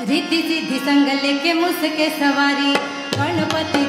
रिद्धि सिद्धि संग लेके मुसके सवारी। गणपति